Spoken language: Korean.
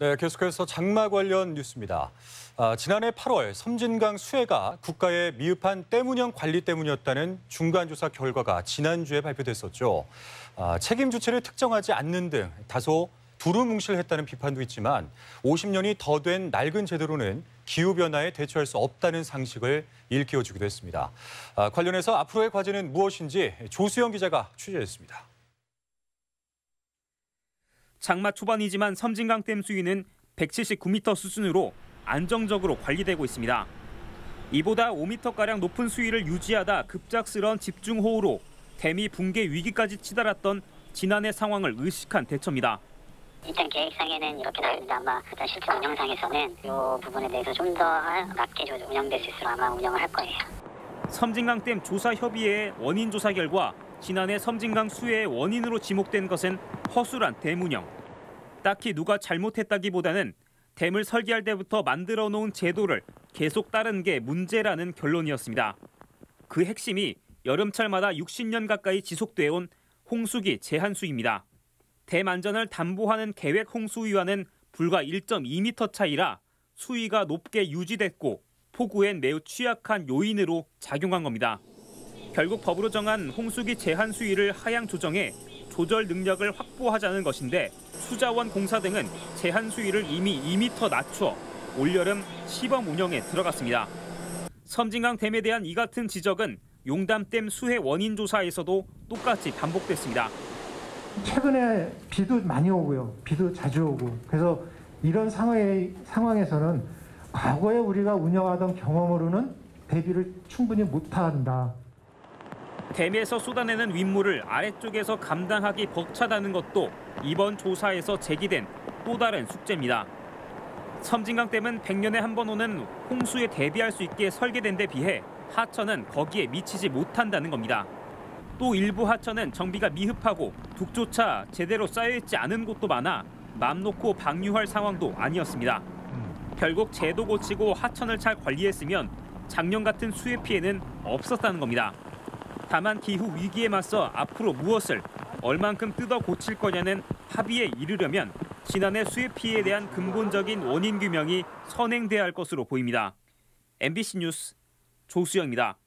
네, 계속해서 장마 관련 뉴스입니다. 아, 지난해 8월 섬진강 수해가 국가의 미흡한 댐 운영 관리 때문이었다는 중간조사 결과가 지난주에 발표됐었죠. 아, 책임 주체를 특정하지 않는 등 다소 두루뭉실했다는 비판도 있지만 50년이 더 된 낡은 제도로는 기후변화에 대처할 수 없다는 상식을 일깨워주기도 했습니다. 아, 관련해서 앞으로의 과제는 무엇인지 조수영 기자가 취재했습니다. 장마 초반이지만 섬진강 댐 수위는 179m 수준으로 안정적으로 관리되고 있습니다. 이보다 5m가량 높은 수위를 유지하다 급작스런 집중호우로 댐이 붕괴 위기까지 치달았던 지난해 상황을 의식한 대처입니다. 일단 계획상에는 이렇게 나왔는데 아마 일단 실제 운영상에서는 이 부분에 대해서 좀 더 낮게 운영될 수 있도록 아마 운영을 할 거예요. 섬진강댐 조사 협의회의 원인 조사 결과 지난해 섬진강 수해의 원인으로 지목된 것은 허술한 댐 운영. 딱히 누가 잘못했다기보다는 댐을 설계할 때부터 만들어 놓은 제도를 계속 따른 게 문제라는 결론이었습니다. 그 핵심이 여름철마다 60년 가까이 지속돼 온 홍수기 제한수입니다. 댐 안전을 담보하는 계획 홍수위와는 불과 1.2m 차이라 수위가 높게 유지됐고 폭우엔 매우 취약한 요인으로 작용한 겁니다. 결국 법으로 정한 홍수기 제한 수위를 하향 조정해 조절 능력을 확보하자는 것인데 수자원 공사 등은 제한 수위를 이미 2m 낮춰 올여름 시범 운영에 들어갔습니다. 섬진강 댐에 대한 이 같은 지적은 용담댐 수해 원인 조사에서도 똑같이 반복됐습니다. 최근에 비도 많이 오고요. 비도 자주 오고. 그래서 이런 상황에, 상황에서는 과거에 우리가 운영하던 경험으로는 대비를 충분히 못한다. 댐에서 쏟아내는 윗물을 아래쪽에서 감당하기 벅차다는 것도 이번 조사에서 제기된 또 다른 숙제입니다. 섬진강댐은 100년에 한 번 오는 홍수에 대비할 수 있게 설계된 데 비해 하천은 거기에 미치지 못한다는 겁니다. 또 일부 하천은 정비가 미흡하고 둑조차 제대로 쌓여있지 않은 곳도 많아 맘 놓고 방류할 상황도 아니었습니다. 결국 제도 고치고 하천을 잘 관리했으면 작년 같은 수해 피해는 없었다는 겁니다. 다만 기후 위기에 맞서 앞으로 무엇을 얼만큼 뜯어 고칠 거냐는 합의에 이르려면 지난해 수해 피해에 대한 근본적인 원인 규명이 선행돼야 할 것으로 보입니다. MBC 뉴스 조수영입니다.